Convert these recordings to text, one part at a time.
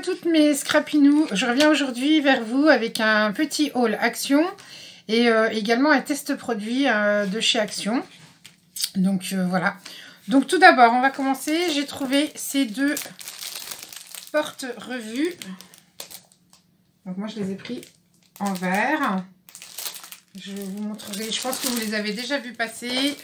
toutes mes scrapinous, je reviens aujourd'hui vers vous avec un petit haul Action et euh, également un test produit euh, de chez Action. Donc euh, voilà. Donc tout d'abord, on va commencer. J'ai trouvé ces deux porte-revues. Donc moi je les ai pris en vert. Je vous montrerai, je pense que vous les avez déjà vus passer,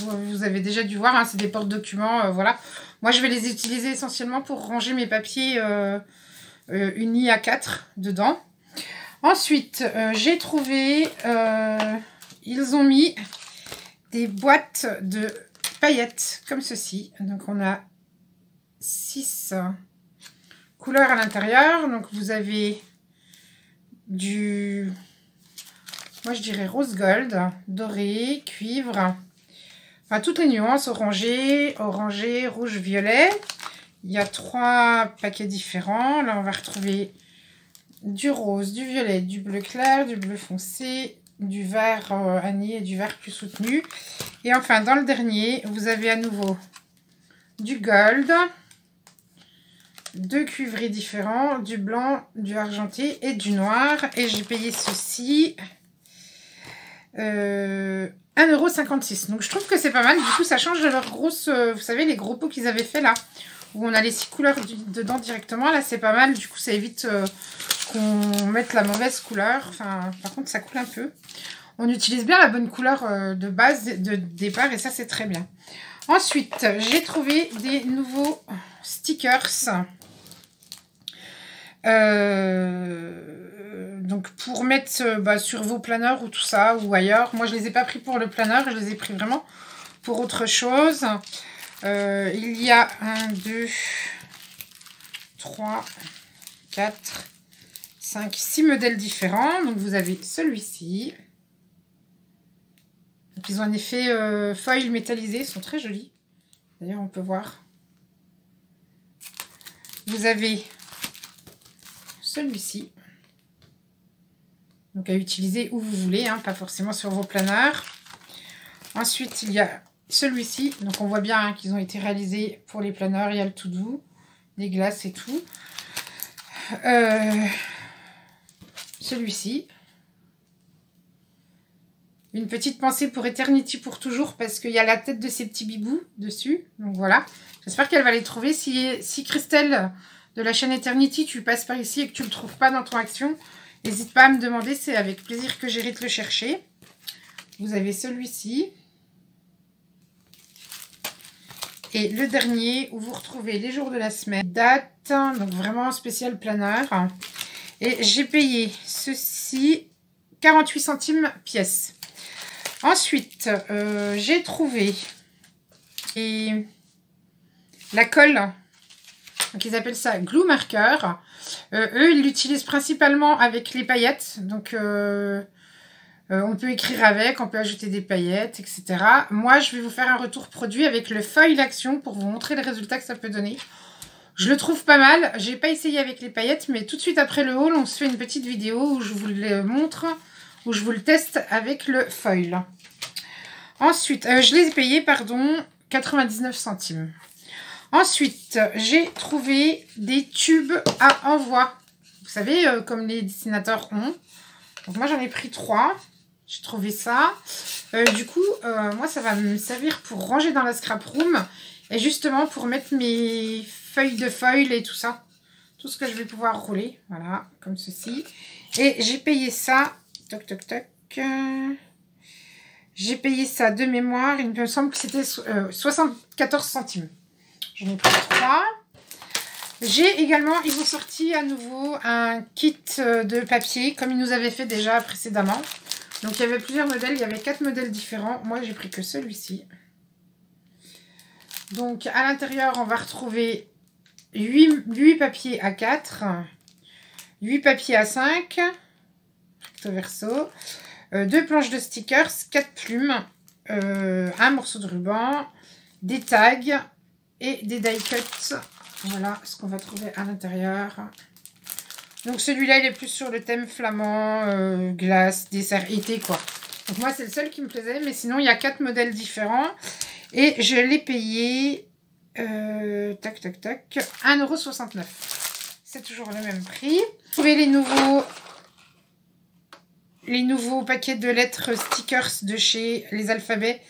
vous avez déjà dû voir, hein, c'est des porte-documents, voilà. Moi, je vais les utiliser essentiellement pour ranger mes papiers euh, unis à 4 dedans. Ensuite, euh, j'ai trouvé, ils ont mis des boîtes de paillettes comme ceci. Donc, on a 6 couleurs à l'intérieur. Donc, vous avez du, moi je dirais rose gold, doré, cuivre, Enfin, toutes les nuances, orangé, orangé, rouge, violet. Il y a trois paquets différents. Là, on va retrouver du rose, du violet, du bleu clair, du bleu foncé, du vert euh, anis et du vert plus soutenu. Et enfin, dans le dernier, vous avez à nouveau du gold, deux cuivrés différents, du blanc, du argenté et du noir. Et j'ai payé ceci euh, 1,56€. Donc je trouve que c'est pas mal. Du coup, ça change de leur grosse... Euh, vous savez, les gros pots qu'ils avaient fait là. Où on a les six couleurs dedans directement. Là, c'est pas mal. Du coup, ça évite euh, qu'on mette la mauvaise couleur. Enfin, par contre, ça coule un peu. On utilise bien la bonne couleur euh, de base, de départ. Et ça, c'est très bien. Ensuite, j'ai trouvé des nouveaux stickers. Euh donc pour mettre bah, sur vos planeurs ou tout ça, ou ailleurs. Moi, je ne les ai pas pris pour le planeur, je les ai pris vraiment pour autre chose. Euh, il y a 1, 2, 3, 4, 5, 6 modèles différents. Donc vous avez celui-ci. ils ont un effet euh, foil métallisé, ils sont très jolis. D'ailleurs, on peut voir. Vous avez celui-ci. Donc à utiliser où vous voulez, hein, pas forcément sur vos planeurs. Ensuite, il y a celui-ci. Donc on voit bien hein, qu'ils ont été réalisés pour les planeurs. Il y a le tout doux, les glaces et tout. Euh, celui-ci. Une petite pensée pour Eternity pour toujours parce qu'il y a la tête de ces petits bibous dessus. Donc voilà. J'espère qu'elle va les trouver. Si, si Christelle de la chaîne Eternity, tu passes par ici et que tu ne le trouves pas dans ton action, N'hésite pas à me demander, c'est avec plaisir que j'irai te le chercher. Vous avez celui-ci. Et le dernier, où vous retrouvez les jours de la semaine, date, donc vraiment spécial planeur. Et j'ai payé ceci 48 centimes pièce. Ensuite, euh, j'ai trouvé et la colle donc ils appellent ça glue marker. Euh, eux, ils l'utilisent principalement avec les paillettes. Donc euh, euh, on peut écrire avec, on peut ajouter des paillettes, etc. Moi, je vais vous faire un retour produit avec le foil action pour vous montrer les résultats que ça peut donner. Je le trouve pas mal. J'ai pas essayé avec les paillettes, mais tout de suite après le haul, on se fait une petite vidéo où je vous le montre, où je vous le teste avec le foil. Ensuite, je les ai payés, pardon, 99 centimes. Ensuite, j'ai trouvé des tubes à envoi. Vous savez, euh, comme les dessinateurs ont. Donc moi, j'en ai pris trois. J'ai trouvé ça. Euh, du coup, euh, moi, ça va me servir pour ranger dans la scrap room. Et justement, pour mettre mes feuilles de foil et tout ça. Tout ce que je vais pouvoir rouler. Voilà, comme ceci. Et j'ai payé ça. Toc, toc, toc. J'ai payé ça de mémoire. Il me semble que c'était 74 centimes. J'en ai pris trois. J'ai également, ils ont sorti à nouveau un kit euh, de papier, comme ils nous avaient fait déjà précédemment. Donc il y avait plusieurs modèles, il y avait quatre modèles différents. Moi j'ai pris que celui-ci. Donc à l'intérieur, on va retrouver 8, papiers à 4, 8 papiers à 5, recto verso, euh, deux planches de stickers, 4 plumes, euh, un morceau de ruban, des tags, et des die cuts. Voilà ce qu'on va trouver à l'intérieur. Donc celui-là, il est plus sur le thème flamand, euh, glace, dessert, été quoi. Donc moi, c'est le seul qui me plaisait. Mais sinon, il y a quatre modèles différents. Et je l'ai payé, euh, tac, tac, tac, 1,69€. C'est toujours le même prix. Trouvez les nouveaux, les nouveaux paquets de lettres stickers de chez les alphabets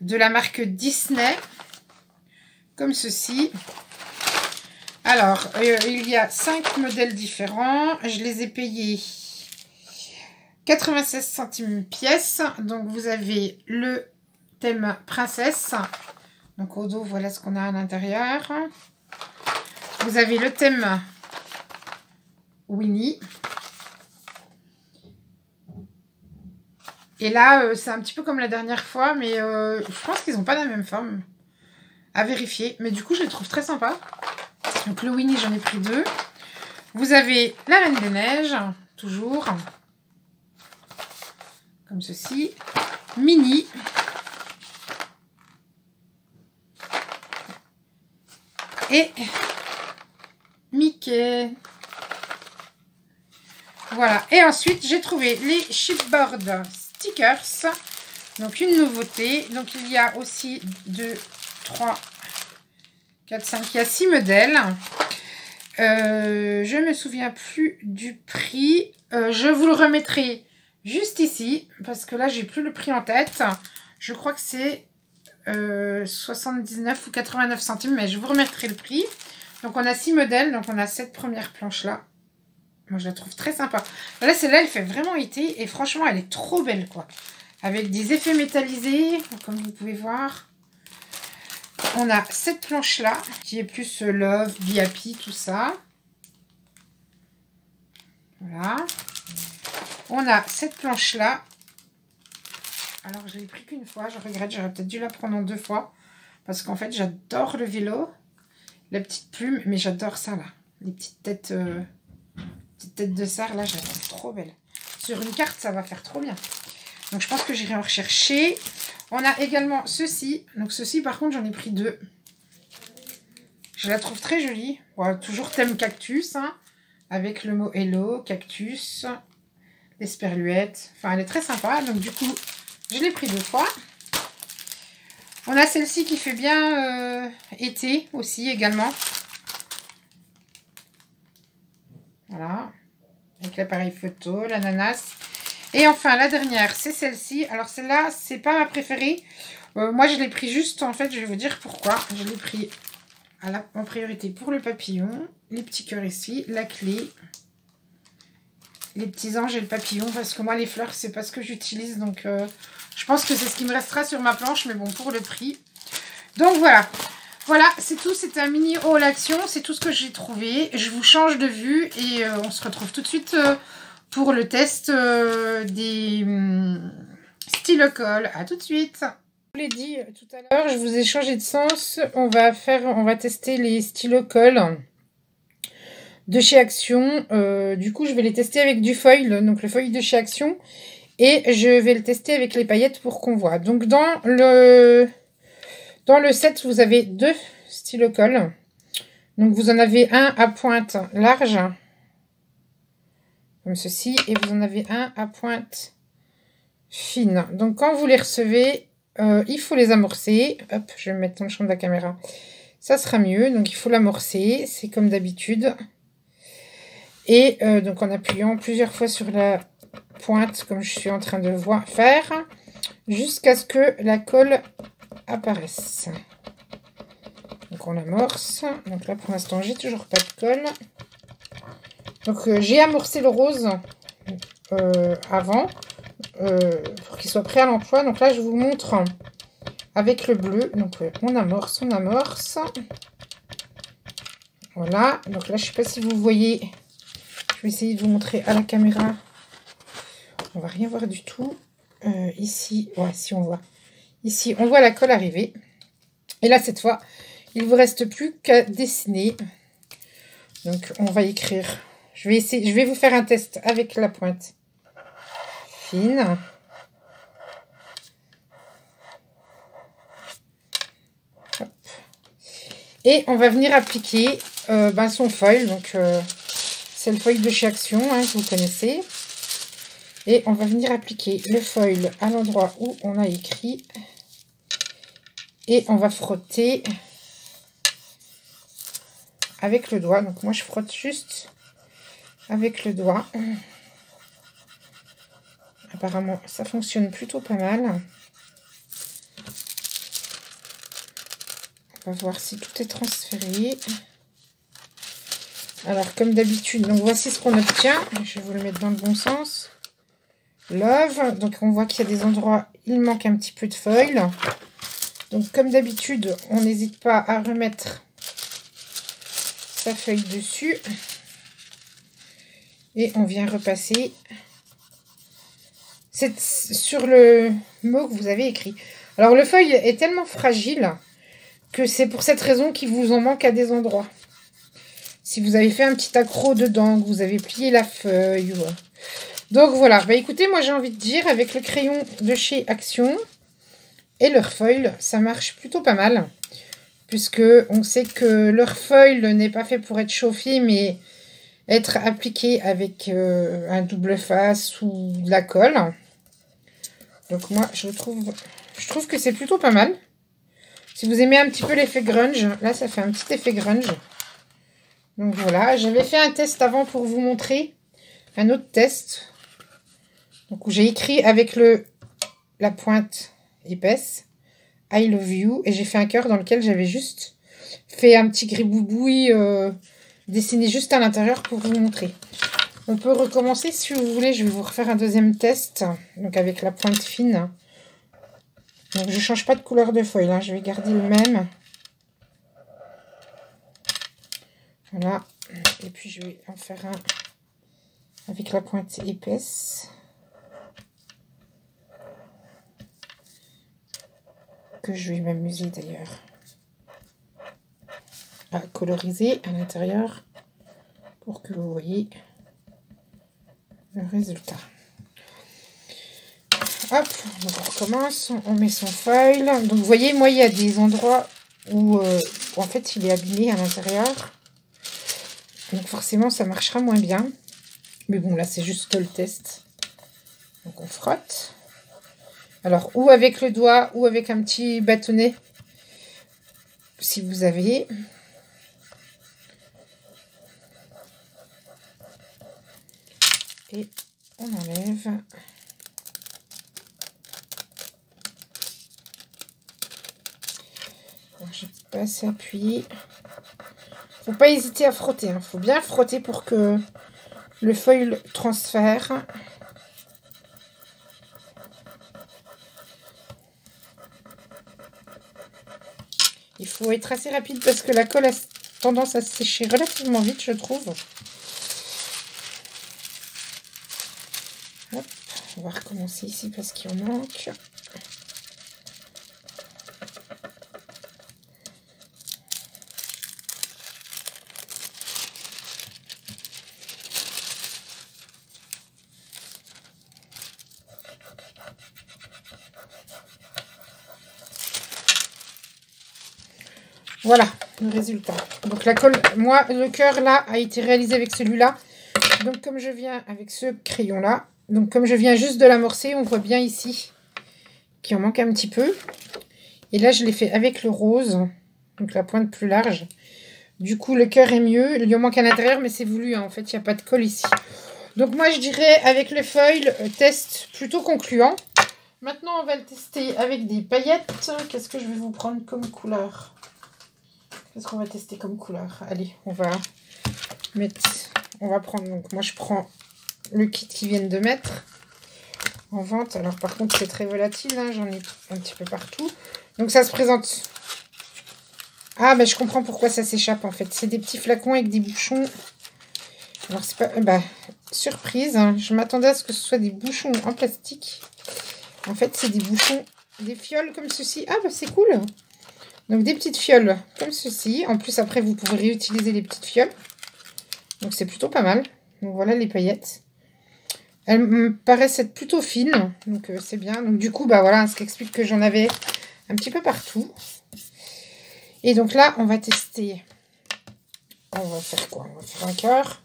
de la marque Disney. Comme ceci. Alors, euh, il y a 5 modèles différents. Je les ai payés 96 centimes pièce. Donc, vous avez le thème princesse. Donc, au dos, voilà ce qu'on a à l'intérieur. Vous avez le thème Winnie. Et là, euh, c'est un petit peu comme la dernière fois, mais euh, je pense qu'ils n'ont pas la même forme. À vérifier. Mais du coup, je les trouve très sympas. Donc le Winnie, j'en ai pris deux. Vous avez la Reine des Neiges, toujours. Comme ceci. Mini. Et Mickey. Voilà. Et ensuite, j'ai trouvé les chipboard stickers. Donc, une nouveauté. Donc, il y a aussi 2, 3, 4, 5. Il y a 6 modèles. Je ne me souviens plus du prix. Euh, je vous le remettrai juste ici. Parce que là, j'ai plus le prix en tête. Je crois que c'est 79 euh, ou 89 centimes. Mais je vous remettrai le prix. Donc, on a 6 modèles. Donc, on a cette première planche-là. Moi, je la trouve très sympa. Là, celle-là, elle fait vraiment été. Et franchement, elle est trop belle, quoi. Avec des effets métallisés, comme vous pouvez voir. On a cette planche-là, qui est plus Love, Be Happy, tout ça. Voilà. On a cette planche-là. Alors, je l'ai pris qu'une fois. Je regrette, j'aurais peut-être dû la prendre en deux fois. Parce qu'en fait, j'adore le vélo. La petite plume, mais j'adore ça, là. Les petites têtes... Euh, Petite tête de serre, là, trouve trop belle. Sur une carte, ça va faire trop bien. Donc, je pense que j'irai en rechercher. On a également ceci. Donc, ceci, par contre, j'en ai pris deux. Je la trouve très jolie. toujours thème cactus, hein, avec le mot hello, cactus, l'esperluette. Enfin, elle est très sympa. Donc, du coup, je l'ai pris deux fois. On a celle-ci qui fait bien euh, été aussi, également. Voilà. Avec l'appareil photo, l'ananas. Et enfin, la dernière, c'est celle-ci. Alors, celle-là, c'est pas ma préférée. Euh, moi, je l'ai pris juste, en fait, je vais vous dire pourquoi. Je l'ai pris à en priorité pour le papillon. Les petits cœurs ici, la clé. Les petits anges et le papillon. Parce que moi, les fleurs, c'est pas ce que j'utilise. Donc, euh, je pense que c'est ce qui me restera sur ma planche. Mais bon, pour le prix. Donc, voilà. Voilà, c'est tout. C'était un mini haul action. C'est tout ce que j'ai trouvé. Je vous change de vue et euh, on se retrouve tout de suite pour le test euh, des hum, stylocols. A tout de suite. Je vous l'ai dit tout à l'heure, je vous ai changé de sens. On va faire, on va tester les stylocols de chez Action. du coup, je vais les tester avec du foil, donc le foil de chez Action. Et je vais le tester avec les paillettes pour qu'on voit. Donc dans le dans le set, vous avez deux stylocols. Donc, vous en avez un à pointe large, comme ceci, et vous en avez un à pointe fine. Donc, quand vous les recevez, euh, il faut les amorcer. Hop, je vais me mettre dans le champ de la caméra. Ça sera mieux. Donc, il faut l'amorcer. C'est comme d'habitude. Et euh, donc, en appuyant plusieurs fois sur la pointe, comme je suis en train de voir faire, jusqu'à ce que la colle apparaissent. Donc on amorce. Donc là pour l'instant j'ai toujours pas de colle. Donc euh, j'ai amorcé le rose euh, avant euh, pour qu'il soit prêt à l'emploi. Donc là je vous montre avec le bleu. Donc on amorce, on amorce. Voilà. Donc là je sais pas si vous voyez. Je vais essayer de vous montrer à la caméra. On va rien voir du tout. ici, ouais, si on voit. Ici, on voit la colle arriver. Et là, cette fois, il ne vous reste plus qu'à dessiner. Donc, on va écrire. Je vais, essayer, je vais vous faire un test avec la pointe fine. Et on va venir appliquer euh, ben, son foil. Donc, euh, c'est le foil de chez Action, hein, que vous connaissez. Et on va venir appliquer le foil à l'endroit où on a écrit. Et on va frotter avec le doigt. Donc moi, je frotte juste avec le doigt. Apparemment, ça fonctionne plutôt pas mal. On va voir si tout est transféré. Alors, comme d'habitude, donc voici ce qu'on obtient. Je vais vous le mettre dans le bon sens. Love. Donc, on voit qu'il y a des endroits, il manque un petit peu de foil. Donc, comme d'habitude, on n'hésite pas à remettre sa feuille dessus. Et on vient repasser. Sur le mot que vous avez écrit. Alors, le feuille est tellement fragile que c'est pour cette raison qu'il vous en manque à des endroits. Si vous avez fait un petit accro dedans, que vous avez plié la feuille. Donc voilà, bah écoutez, moi j'ai envie de dire, avec le crayon de chez Action et leur foil, ça marche plutôt pas mal. Puisque on sait que leur foil n'est pas fait pour être chauffé, mais être appliqué avec euh, un double face ou de la colle. Donc moi, je trouve, je trouve que c'est plutôt pas mal. Si vous aimez un petit peu l'effet grunge, là, ça fait un petit effet grunge. Donc voilà, j'avais fait un test avant pour vous montrer un autre test. Donc où j'ai écrit avec le la pointe épaisse I love you et j'ai fait un cœur dans lequel j'avais juste fait un petit griboubouille euh, dessiné juste à l'intérieur pour vous montrer. On peut recommencer si vous voulez, je vais vous refaire un deuxième test donc avec la pointe fine. Donc je change pas de couleur de feuille, là. je vais garder le même. Voilà. Et puis je vais en faire un avec la pointe épaisse. Que je vais m'amuser d'ailleurs coloriser à l'intérieur pour que vous voyez le résultat. Hop, on recommence, on met son foil. Donc vous voyez, moi il y a des endroits où, euh, en fait il est abîmé à l'intérieur. Donc forcément ça marchera moins bien. Mais bon là c'est juste le test. Donc on frotte. Alors ou avec le doigt ou avec un petit bâtonnet si vous avez. Et on enlève. Je pas assez appuyé. Faut pas hésiter à frotter. Hein. faut bien frotter pour que le foil transfère. Il faut être assez rapide parce que la colle a tendance à sécher relativement vite, je trouve. Recommencer ici parce qu'il en manque. Voilà le résultat. Donc la colle, moi le cœur là a été réalisé avec celui-là. Donc comme je viens avec ce crayon là, donc comme je viens juste de l'amorcer, on voit bien ici qu'il en manque un petit peu. Et là je l'ai fait avec le rose, donc la pointe plus large. Du coup le cœur est mieux, il y en manque à l'intérieur mais c'est voulu, hein. en fait il n'y a pas de colle ici. Donc moi je dirais avec le foil, euh, test plutôt concluant. Maintenant on va le tester avec des paillettes. Qu'est-ce que je vais vous prendre comme couleur? Qu'est-ce qu'on va tester comme couleur? Allez, on va mettre... On va prendre... Donc, moi, je prends le kit qu'ils viennent de mettre en vente. Alors, par contre, c'est très volatile. Hein, J'en ai un petit peu partout. Donc, ça se présente... Ah, ben, je comprends pourquoi ça s'échappe, en fait. C'est des petits flacons avec des bouchons. Alors, c'est pas... Bah, surprise. Hein. Je m'attendais à ce que ce soit des bouchons en plastique. En fait, c'est des bouchons... Des fioles comme ceci. Ah, bah, c'est cool donc des petites fioles comme ceci. En plus, après, vous pouvez réutiliser les petites fioles. Donc c'est plutôt pas mal. Donc voilà les paillettes. Elles me paraissent être plutôt fines. Donc euh, c'est bien. Du coup, bah voilà, ce qui explique que j'en avais un petit peu partout. Et donc là, on va tester. On va faire quoi? On va faire un cœur.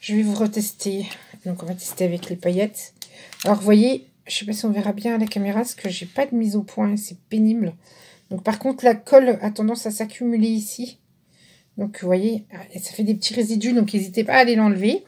Je vais vous retester. Donc on va tester avec les paillettes. Alors vous voyez, je sais pas si on verra bien à la caméra, parce que j'ai pas de mise au point. C'est pénible. Donc par contre, la colle a tendance à s'accumuler ici. Donc, vous voyez, ça fait des petits résidus, donc n'hésitez pas à aller l'enlever.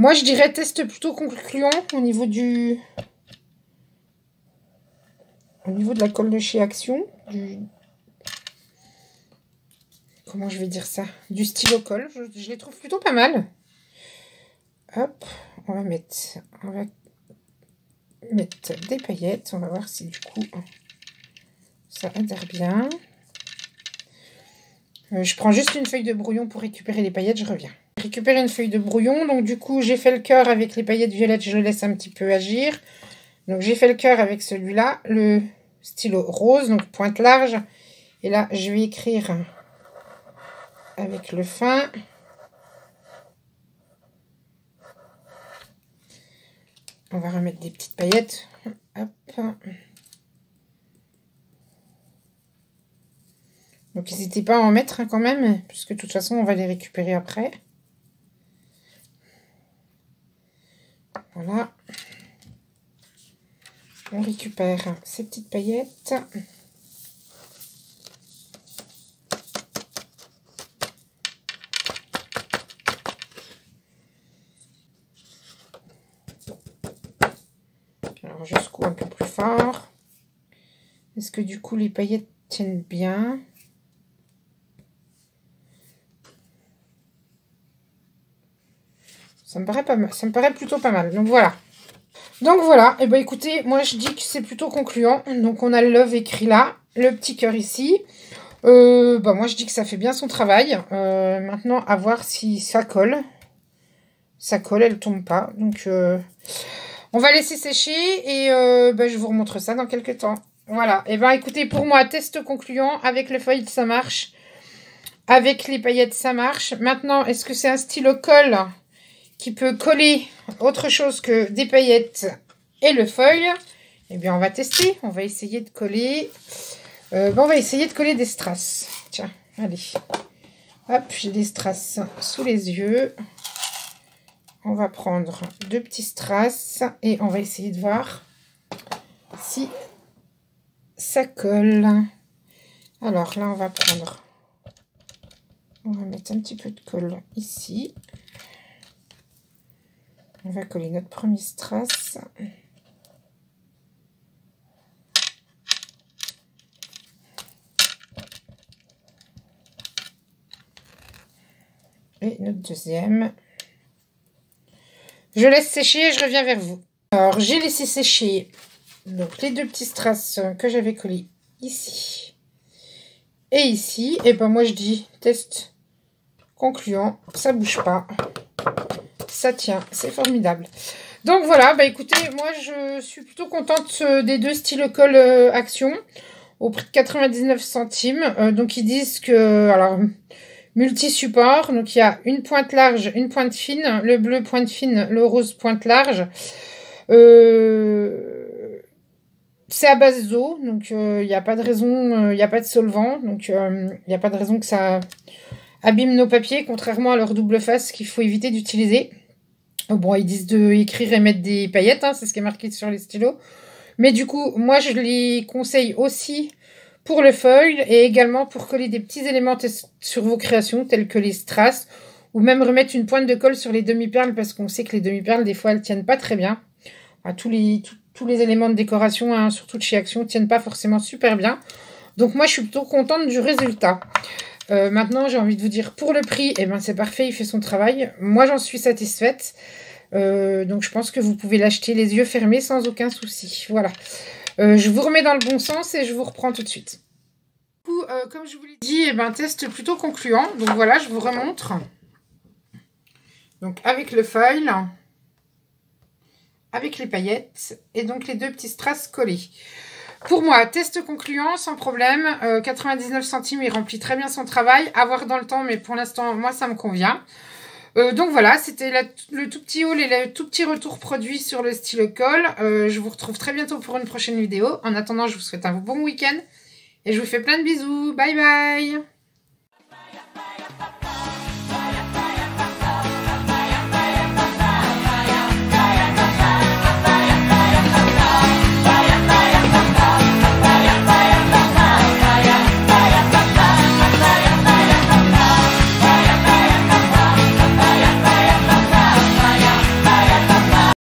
Moi, je dirais test plutôt concluant au niveau du... Au niveau de la colle de chez Action. Comment je vais dire ça? Du stylo colle. Je, les trouve plutôt pas mal. Hop, on va mettre... On va mettre des paillettes. On va voir si du coup ça adhère bien. Euh, je prends juste une feuille de brouillon pour récupérer les paillettes, je reviens. Récupérer une feuille de brouillon, donc du coup j'ai fait le cœur avec les paillettes violettes, je le laisse un petit peu agir. Donc j'ai fait le cœur avec celui-là, le stylo rose, donc pointe large. Et là je vais écrire avec le fin. On va remettre des petites paillettes. Hop. Donc n'hésitez pas à en mettre hein, quand même, puisque de toute façon on va les récupérer après. Voilà. On récupère ces petites paillettes. Alors jusqu'où un peu plus fort. Est-ce que du coup les paillettes tiennent bien? Ça me paraît pas mal. Ça me plutôt pas mal. Donc voilà. Donc voilà. Et eh ben écoutez, moi je dis que c'est plutôt concluant. Donc on a le love écrit là. Le petit cœur ici. Euh, bah moi je dis que ça fait bien son travail. Euh, maintenant à voir si ça colle. Ça colle, elle tombe pas. Donc euh, on va laisser sécher et bah, je vous remontre ça dans quelques temps. Voilà. Et eh ben écoutez, pour moi, test concluant. Avec le feuille, ça marche. Avec les paillettes, ça marche. Maintenant, est-ce que c'est un stylo colle? Qui peut coller autre chose que des paillettes et le feuille, eh bien, on va tester. On va essayer de coller... Euh, bon, on va essayer de coller des strass. Tiens, allez. Hop, j'ai des strass sous les yeux. On va prendre deux petits strass et on va essayer de voir si ça colle. Alors là, on va prendre... On va mettre un petit peu de colle ici. On va coller notre premier strass. Et notre deuxième. Je laisse sécher et je reviens vers vous. Alors, j'ai laissé sécher donc, les deux petits strass que j'avais collés ici et ici. Et ben moi, je dis test concluant. Ça bouge pas ça tient, c'est formidable. Donc voilà, bah écoutez, moi je suis plutôt contente euh, des deux styles colle euh, Action au prix de 99 centimes. Euh, donc ils disent que, alors, multi-support, donc il y a une pointe large, une pointe fine, le bleu pointe fine, le rose pointe large. c'est à base d'eau, donc il n'y a pas de raison, il n'y a pas de solvant, donc il n'y a pas de raison que ça abîme nos papiers, contrairement à leur double face qu'il faut éviter d'utiliser. Bon, ils disent de écrire et mettre des paillettes, hein, c'est ce qui est marqué sur les stylos. Mais du coup, moi, je les conseille aussi pour le feuille et également pour coller des petits éléments sur vos créations, tels que les strass, ou même remettre une pointe de colle sur les demi-perles, parce qu'on sait que les demi-perles, des fois, elles tiennent pas très bien. tous, les, tous les éléments de décoration, hein, surtout de chez Action, tiennent pas forcément super bien. Donc moi, je suis plutôt contente du résultat. Euh, maintenant, j'ai envie de vous dire, pour le prix, eh ben, c'est parfait, il fait son travail. Moi, j'en suis satisfaite. Euh, donc, je pense que vous pouvez l'acheter les yeux fermés sans aucun souci. Voilà. Euh, je vous remets dans le bon sens et je vous reprends tout de suite. Du coup, comme je vous l'ai dit, eh ben, test plutôt concluant. Donc, voilà, je vous remontre. Donc, avec le foil, avec les paillettes et donc les deux petits strass collés. Pour moi, test concluant, sans problème. 99 euh, centimes, il remplit très bien son travail. À voir dans le temps, mais pour l'instant, moi, ça me convient. Euh, donc voilà, c'était le tout petit haul et le tout petit retour produit sur le stylo colle. Euh, je vous retrouve très bientôt pour une prochaine vidéo. En attendant, je vous souhaite un bon week-end et je vous fais plein de bisous. Bye bye